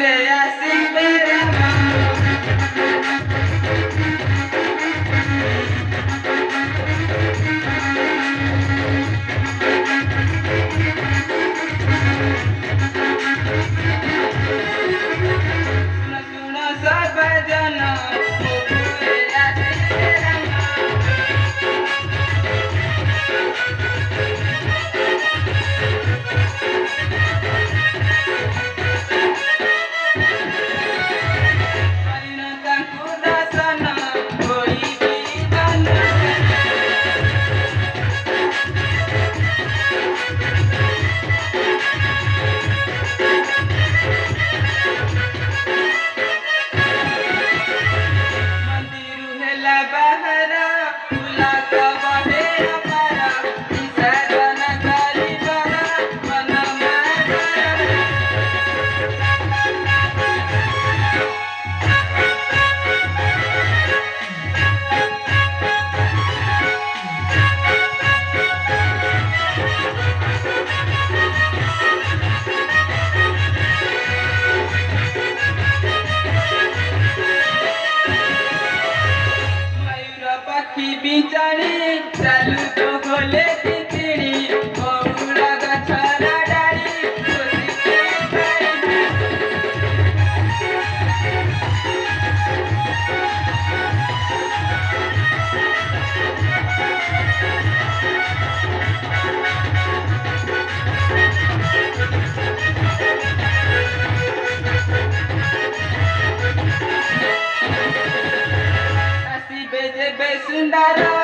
Halleluja, ja, Sundara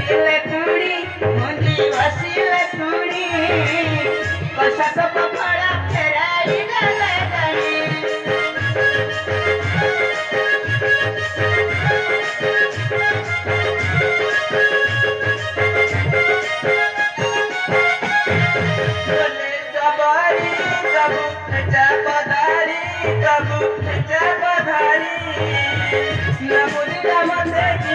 ভাসিলে Puri মুনি ভাসিলে পুরি কষা তো কপড়া ফেরাই গলে গড়ি জবদারি জব জবধারি নমুনি নমতে কি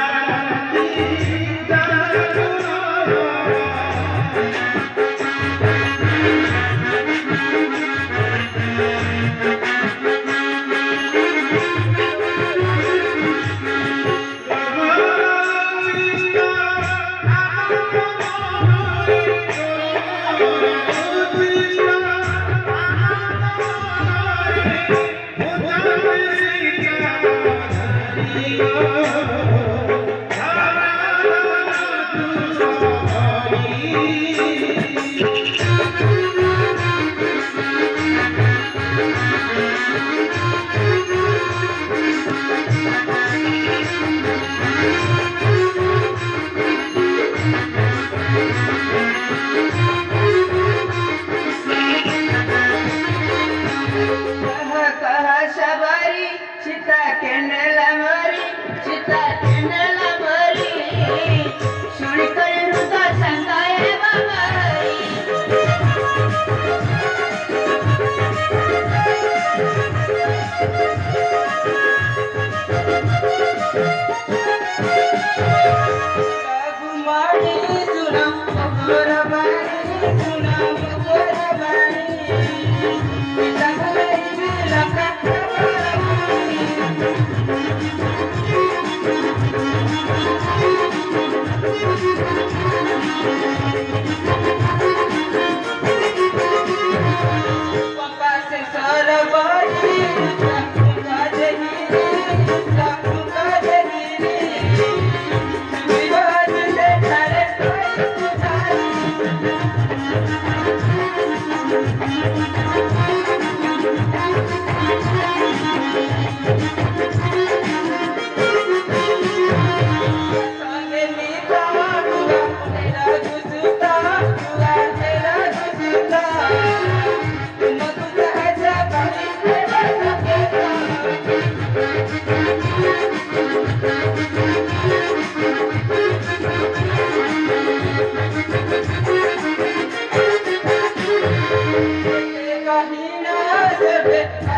Hey. it.